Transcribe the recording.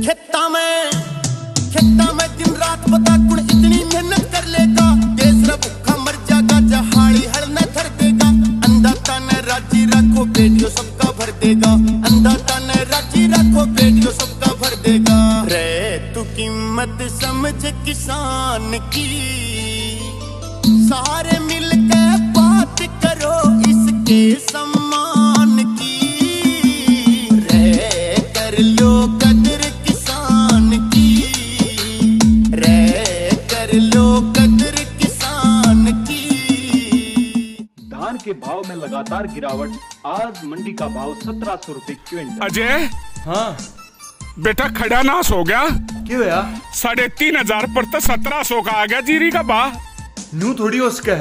खेता में खेता में दिन रात बता कुण इतनी मेहनत कर लेगा। देश भूखा मर जाएगा, जहाड़ी हल न धर देगा। अंधा तन राज़ी रखो, बेटियों सबका भर देगा। अंधा तन राज़ी रखो, बेटियों सबका भर देगा। रे, तू कीमत समझ किसान की। सारे मिलकर बात करो इसके सम्मान की। रे, कर लो कदर कर लो कदर किसान की। धान के भाव में लगातार गिरावट आज मंडी का भाव सत्रह सौ रूपए क्विंटल। अजय? हाँ। बेटा खड़ा नाश हो गया। क्यों यार? साढ़े तीन हज़ार पर तो सत्रह सौ का आ गया जीरी का भाव नू थोड़ी उसका है।